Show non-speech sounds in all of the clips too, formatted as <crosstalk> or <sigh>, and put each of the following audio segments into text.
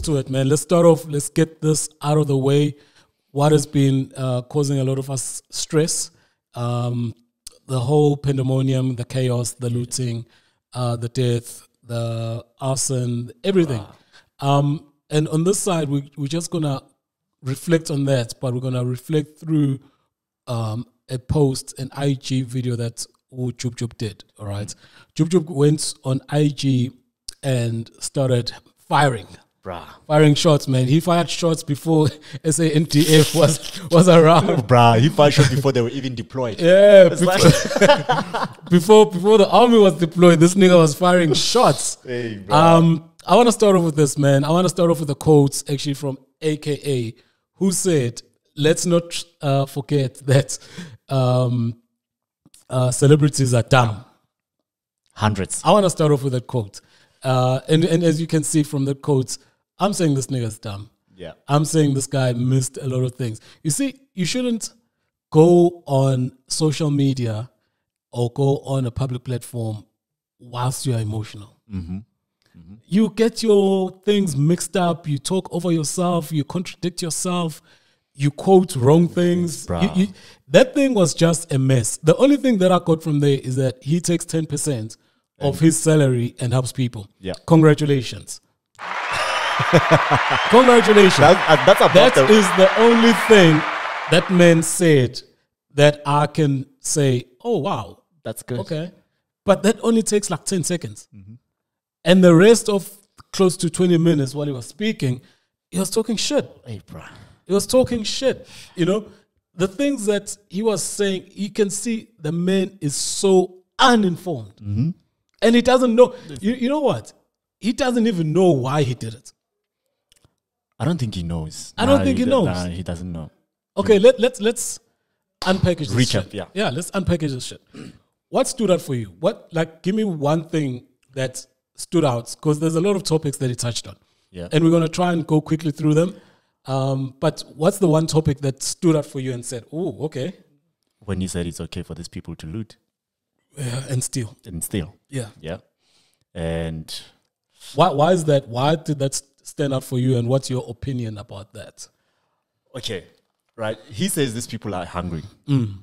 into it, man. Let's start off. Let's get this out of the way. What has been uh, causing a lot of us stress? Um, the whole pandemonium, the chaos, the looting, uh, the death, the arson, everything. Um, and on this side, we, we're just gonna reflect on that, but we're gonna reflect through um, a post, an IG video that Jub Jub did. All right, Jub Jub went on IG and started firing, Bruh. firing shots. Man, he fired shots before <laughs> SANDF was was around. <laughs> Bruh, he fired shots before they were even deployed. Yeah, before, <laughs> before before the army was deployed, this nigga was firing shots. Hey. Um, I want to start off with this, man. I want to start off with the quotes actually from AKA, who said, "Let's not uh, forget that um, uh, celebrities are dumb." Hundreds. I want to start off with that quote, uh, and and as you can see from the quote, I'm saying this nigga's dumb. Yeah. I'm saying this guy missed a lot of things. You see, you shouldn't go on social media or go on a public platform whilst you are emotional. Mm-hmm. You get your things mixed up. You talk over yourself. You contradict yourself. You quote wrong things. You- you- that thing was just a mess. The only thing that I got from there is that he takes 10% of his salary and helps people. Yeah. Congratulations. Congratulations. That- uh, that's about That the, is the only thing that man said that I can say, oh, wow, that's good. okay. But that only takes like 10 seconds. Mm-hmm. And the rest of close to 20 minutes while he was speaking, he was talking shit. Hey, bruh. He was talking shit. You know, the things that he was saying, you can see the man is so uninformed. Mm-hmm. And he doesn't know. You, you know what? He doesn't even know why he did it. I don't think he knows. I don't think he do- knows. Nah, he doesn't know. Okay, let, let's let's unpackage this Recap, shit. yeah. Yeah, let's unpackage this shit. What stood out for you? What like give me one thing that stood out because there's a lot of topics that he touched on. Yeah. And we're gonna try and go quickly through them. Um, but what's the one topic that stood out for you and said, "Oh, okay, When he said it's okay for these people to loot yeah, and steal"? and steal. Yeah. Yeah. And Why? Why is that? Why did that stand out for you? And what's your opinion about that? okay, right. He says these people are hungry, Mm.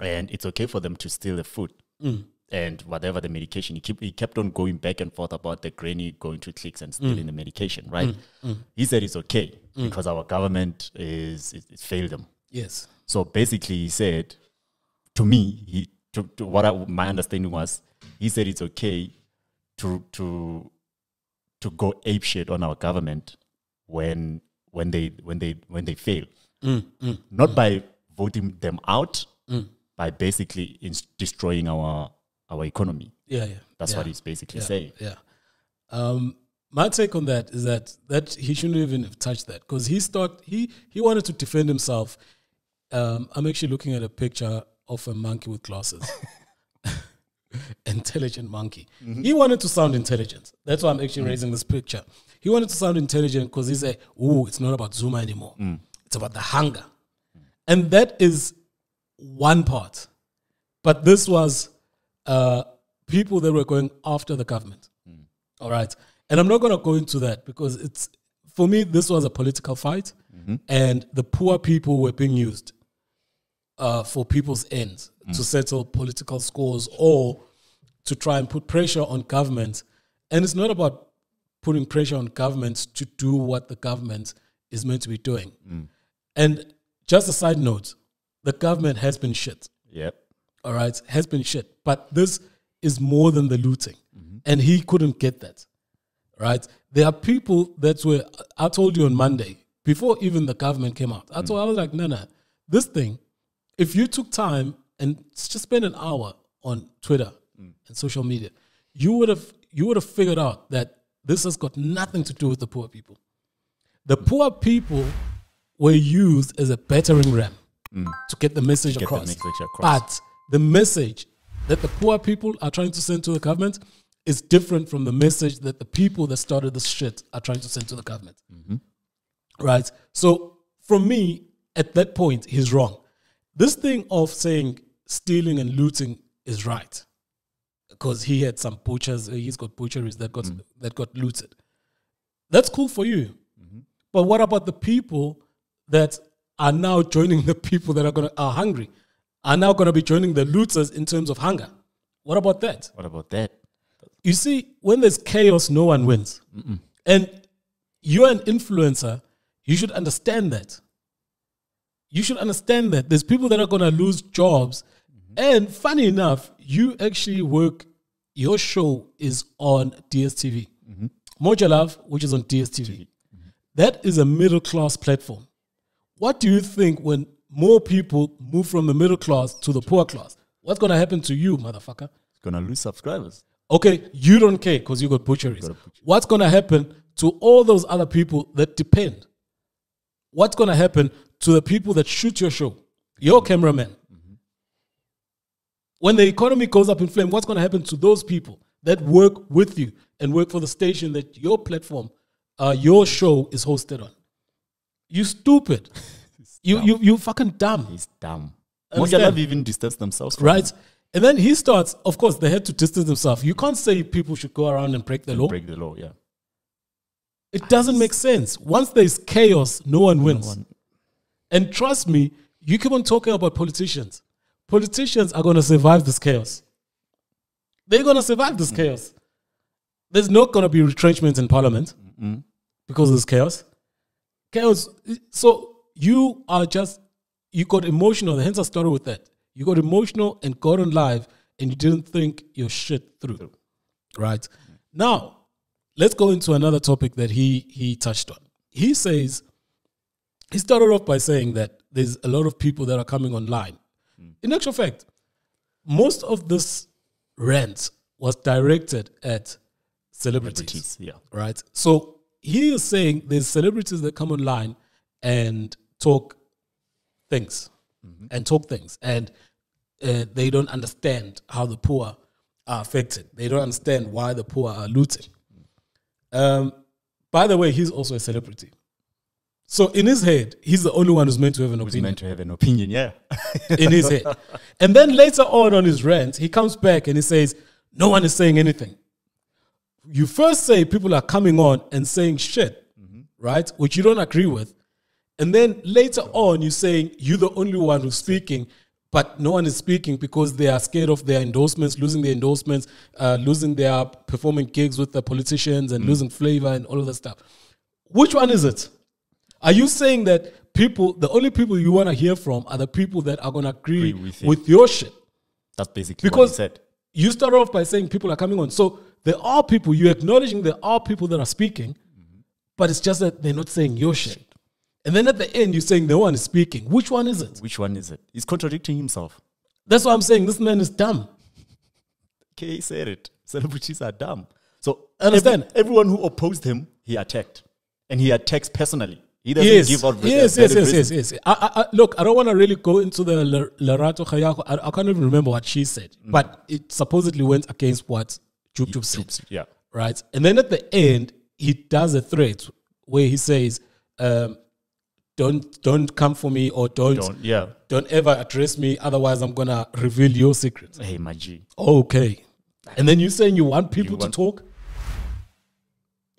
and it's okay for them to steal the food and whatever the medication. He keep he kept on going back and forth about the granny going to clicks and Mm. stealing the medication. Right. He said it's okay because our government is it, it failed them. Yes. So basically, he said to me, he to, to what I, my understanding was, he said it's okay to to to go ape shit on our government when when they when they when they fail, not by voting them out, by basically ins- destroying our our economy. Yeah. Yeah. That's yeah. what he's basically yeah, saying. Yeah. Um, my take on that is that that he shouldn't even have touched that because he start he he wanted to defend himself. Um, I'm actually looking at a picture of a monkey with glasses. <laughs> intelligent monkey. Mm-hmm. He wanted to sound intelligent. That's why I'm actually mm. raising this picture. He wanted to sound intelligent because he said, "Oh, it's not about Zuma anymore. Mm. It's about the hunger," and that is one part. But this was uh, people that were going after the government. Mm. All right. And I'm not going to go into that because it's, for me, this was a political fight mm-hmm. and the poor people were being used uh, for people's ends to settle political scores or to try and put pressure on governments. And it's not about putting pressure on governments to do what the government is meant to be doing. Mm. And just a side note, the government has been shit Yep. all right, has been shit. But this is more than the looting. Mm-hmm. And he couldn't get that. Right? There are people that were, I told you on Monday, before even the government came out, I mm. told I was like, no, no, this thing, if you took time and just spend an hour on Twitter and social media, you would have you would have figured out that this has got nothing to do with the poor people. The poor people were used as a battering ram to get the message the across. message across. But the message that the poor people are trying to send to the government is different from the message that the people that started this shit are trying to send to the government. Mm-hmm. Right? So, from me, at that point, he's wrong. This thing of saying stealing and looting is right because he had some poachers. uh, he's got butcheries that got that got looted. That's cool for you. But what about the people that are now joining the people that are gonna are hungry, are now gonna be joining the looters in terms of hunger? What about that? What about that? You see, when there's chaos, no one wins. And you're an influencer, you should understand that. You should understand that there's people that are going to lose jobs. And funny enough, you actually work, your show is on DSTV. Moja Love, which is on DSTV. That is a middle class platform. What do you think when more people move from the middle class to the poor class? What's going to happen to you, motherfucker? It's gonna lose subscribers. Okay, you don't care because you got butcheries. What's going to happen to all those other people that depend? What's going to happen to the people that shoot your show? Your cameraman. When the economy goes up in flame, what's going to happen to those people that work with you and work for the station that your platform, uh, your show is hosted on? You stupid. <laughs> you, you, you fucking dumb. He's dumb. Understand? Moja Love even distance themselves Right? And then he starts, of course, they had to distance themselves. You can't say people should go around and break the law. break the law. Yeah. It doesn't make sense. Once there's chaos, no one wins. And trust me, you keep on talking about politicians. Politicians are going to survive this chaos. They're going to survive this chaos. There's not going to be retrenchment in parliament because of this chaos. Chaos. So you are just, you got emotional. Hence, I started with that. You got emotional and got on live and you didn't think your shit through. Right? Now, let's go into another topic that he he touched on. He says he started off by saying that there's a lot of people that are coming online. In actual fact, most of this rant was directed at celebrities, Celebrities, yeah. right? So he is saying there's celebrities that come online and talk things and talk things, and uh, they don't understand how the poor are affected. They don't understand why the poor are looting. Um, by the way, he's also a celebrity. So in his head, he's the only one who's meant to have an He's opinion meant to have an opinion. Yeah. <laughs> in his head. And then later on on his rant, he comes back and he says, No one is saying anything. You first say people are coming on and saying shit, right? Which you don't agree with. And then later on, you're saying you're the only one who's speaking, but no one is speaking because they are scared of their endorsements, losing their endorsements, uh, losing their performing gigs with the politicians, and losing flavor and all of that stuff. Which one is it? Are you saying that people, the only people you want to hear from are the people that are going to agree, Agree with with, your shit? That's basically what Because he said. you start off by saying people are coming on. So there are people, you're acknowledging there are people that are speaking, but it's just that they're not saying your shit. And then at the end, you're saying the one is speaking. Which one is it? Which one is it? He's contradicting himself. That's why I'm saying this man is dumb. K said it. Celebrities are dumb. So Understand? every- everyone who opposed him, he attacked, and he attacks personally. He doesn't Yes, give out. yes, uh, yes, yes, yes, yes. I, I, look, I don't want to really go into the Lerato Kganyago. I, I can't even remember what she said, Mm. but it supposedly went against what Jub Jub said. Yeah. right? And then at the end, he does a threat where he says, um, "Don't don't come for me or don't Don't. Yeah. don't ever address me, otherwise I'm gonna reveal your secrets." Hey, my G. Okay, and then you're saying you want people want- to talk.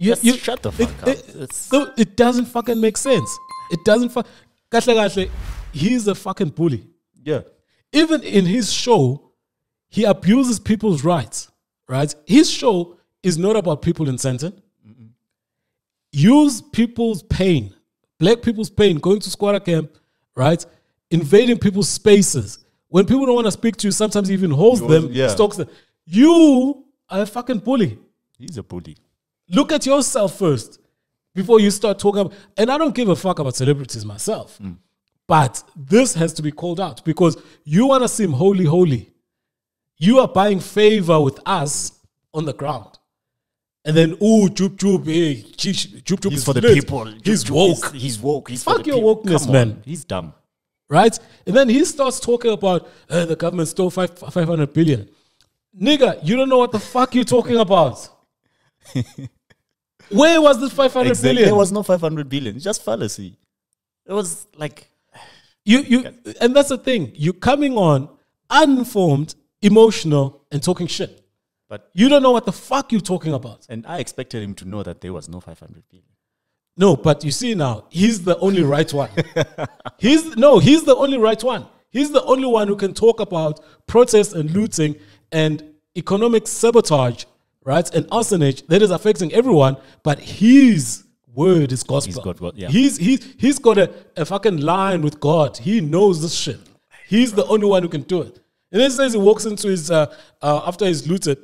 You, Just shut the fuck it, up. It, so it doesn't fucking make sense. It doesn't. Fu- Kahle kahle, he's a fucking bully. Yeah. Even in his show, he abuses people's rights. Right? His show is not about people in Sandton. Use people's pain, black people's pain, going to squatter camp, right? Invading people's spaces. When people don't want to speak to you, sometimes he even holds them, yeah. stalks them. You are a fucking bully. He's a bully. Look at yourself first before you start talking about. And I don't give a fuck about celebrities myself. But this has to be called out because you want to seem holy, holy. You are buying favor with us on the ground. And then, ooh, Jub Jub, hey, Jub Jub He's is for the lit. people. He's He's woke, He's, woke. He's Fuck your wokeness, Come on. man. He's dumb. right? And then he starts talking about uh, the government stole five, 500 billion. Nigga, you don't know what the fuck you're talking about. <laughs> Where was this 500 Exactly. billion? There was no 500 billion. It's just fallacy. It was like, You you and that's the thing. You're coming on uninformed, emotional, and talking shit. but You don't know what the fuck you're talking about. and I expected him to know that there was no 500 billion. No, but you see now, he's the only right one. <laughs> he's no, he's the only right one. He's the only one who can talk about protest and looting and economic sabotage, right? And arsonage that is affecting everyone, but his word is gospel. He's got yeah. He's he's he's got a, a fucking line with God. He knows this shit. He's the only one who can do it. And then it says he walks into his uh, uh after he's looted,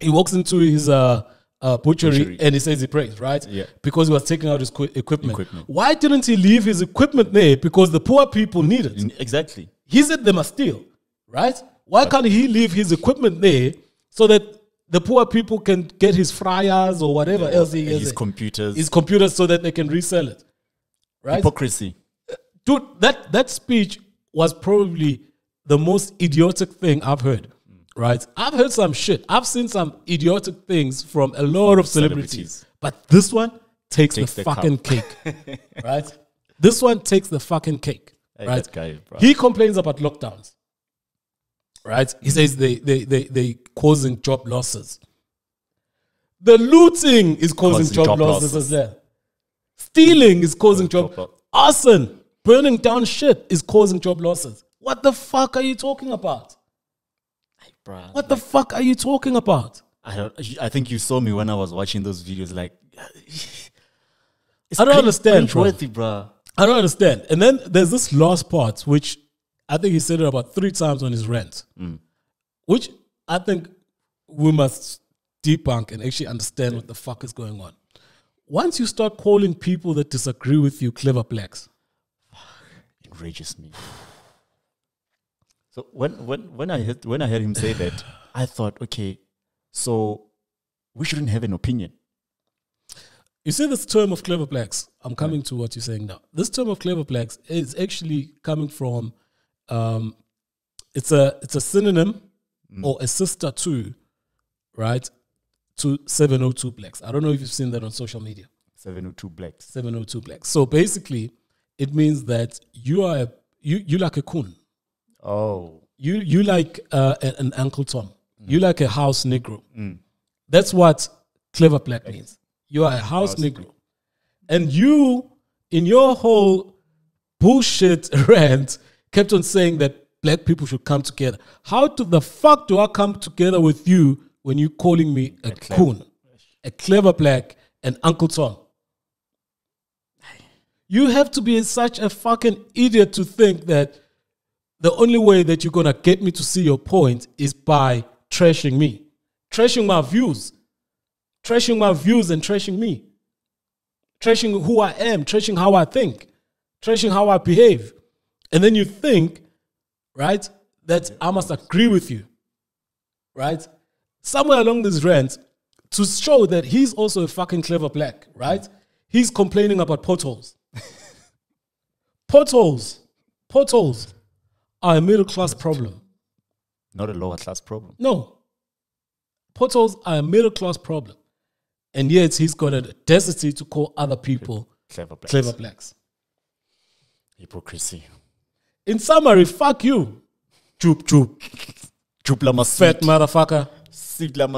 he walks into his uh, uh, butchery, Butchery. and he says he prays, right? Yeah. Because he was taking out his qu- equipment. Equipment. Why didn't he leave his equipment there? Because the poor people need it. Exactly. He said they must steal, right? Why can't he leave his equipment there so that the poor people can get his fryers or whatever else he has? His computers. his computers so that they can resell it, right? hypocrisy. dude, that that speech was probably the most idiotic thing I've heard. Right? I've heard some shit. I've seen some idiotic things from a lot of celebrities, Celebrities. but this one takes, Takes the, the fucking <laughs> cake. right? This one takes the fucking cake. Hey, right? guy. He complains about lockdowns. Right? He says they they they they causing job losses. The looting is causing, Causing job, job losses, as well. Stealing is causing job, job arson, burning down shit is causing job losses. What the fuck are you talking about? Bruh, What the fuck are you talking about? I don't. I think you saw me when I was watching those videos. Like, <sighs> it's I don't understand, bro. Worthy, bro. I don't understand. And then there's this last part, which I think he said it about three times on his rant, which I think we must debunk and actually understand what the fuck is going on. Once you start calling people that disagree with you clever blacks, it Enrages me. So when when when I heard when I heard him say that, I thought, okay, so we shouldn't have an opinion. you see this term of clever blacks. I'm coming to what you're saying now. This term of clever blacks is actually coming from, um, it's a it's a synonym or a sister to, right, to 702 blacks. I don't know if you've seen that on social media. Seven or blacks. 702 blacks. So basically, it means that you are a, you you like a coon. Oh, You you like uh, a- an Uncle Tom. You like a house Negro. That's what clever black means. You are a house Negro, and you in your whole bullshit <laughs> rant kept on saying that black people should come together. How to the fuck do I come together with you when you're calling me a coon, a clever black, and Uncle Tom? You have to be such a fucking idiot to think that the only way that you're gonna get me to see your point is by trashing me, trashing my views, trashing my views and trashing me, trashing who I am, trashing how I think, trashing how I behave. And then you think, right, that I must agree with you, right? Somewhere along this rant, to show that he's also a fucking clever black, right? He's complaining about potholes. <laughs> potholes, potholes are a middle class problem. not a lower class problem. No. Potholes are a middle class problem. And yet he's got a audacity to call other people Clever blacks. clever blacks. Hypocrisy. In summary, fuck you. Chup chup. choop. Jupla Fat motherfucker. Sigla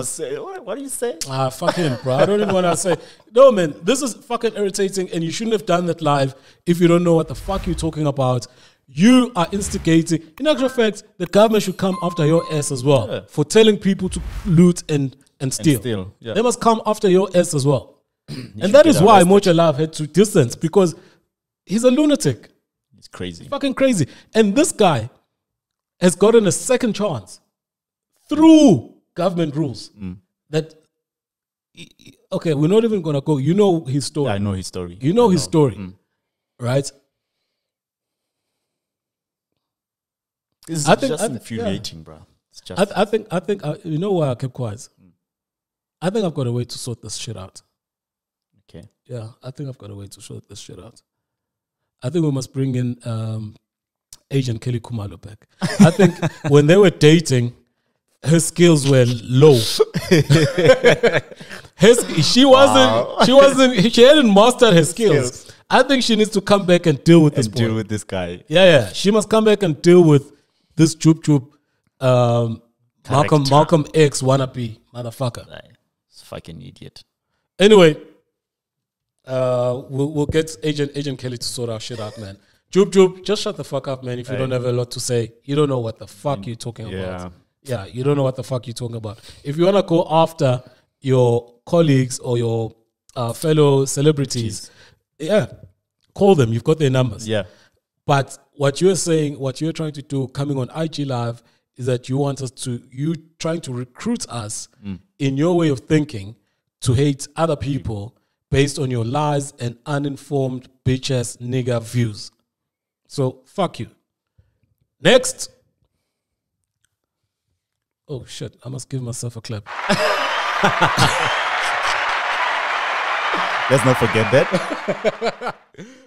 What, what do you say? Ah, fuck him, bro. I don't even want to say. No, man, this is fucking irritating, and you shouldn't have done that live if you don't know what the fuck you're talking about. You are instigating. In actual fact, the government should come after your ass as well Yeah. for telling people to loot and, and steal. steal, yeah. They must come after your ass as well. <clears throat> and that is why. Moja Love had to distance because he's a lunatic. Crazy. Fucking crazy. And this guy has gotten a second chance through government rules Mm. that okay, we're not even gonna go. You know his story. I know his story. You know I his story, Mm. right? This is I think- just I infuriating, bro. It's just I, I think I think uh, you know why I kept quiet. I think I've got a way to sort this shit out. okay. Yeah, I think I've got a way to sort this shit out. I think we must bring in um, Agent Kelly Khumalo back. I think <laughs> when they were dating, her skills were low. <laughs> her, she wasn't. She wasn't. She hadn't mastered her skills. Skills. I think she needs to come back and deal with this And boy. deal with this guy. Yeah, yeah. She must come back and deal with this Choop Choop, um, Malcolm Malcolm X wannabe motherfucker. Like, It's fucking idiot. Anyway, Uh, we'll, we'll get Agent Agent Kelly to sort our shit out, man. Jub Jub, just shut the fuck up, man. If you don't have a lot to say, you don't know what the fuck you're talking Yeah. about. Yeah, you don't know what the fuck you're talking about. If you wanna go after your colleagues or your uh, fellow celebrities, yeah, call them. You've got their numbers. Yeah. But what you're saying, what you're trying to do coming on IG Live is that you want us to, you trying to recruit us in your way of thinking to hate other people based on your lies and uninformed bitch ass nigger views. So fuck you. Next. Oh shit, I must give myself a clap. <laughs> Let's not forget that. <laughs>